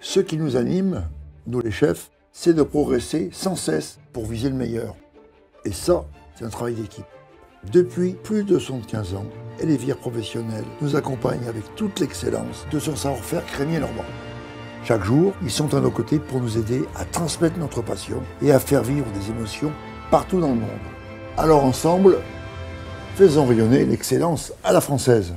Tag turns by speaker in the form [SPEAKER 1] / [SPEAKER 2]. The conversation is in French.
[SPEAKER 1] Ce qui nous anime, nous les chefs, c'est de progresser sans cesse pour viser le meilleur. Et ça, c'est un travail d'équipe. Depuis plus de 75 ans, Elévière Professionnel nous accompagne avec toute l'excellence de son savoir-faire crémier-normand. Chaque jour, ils sont à nos côtés pour nous aider à transmettre notre passion et à faire vivre des émotions partout dans le monde. Alors ensemble, faisons rayonner l'excellence à la française.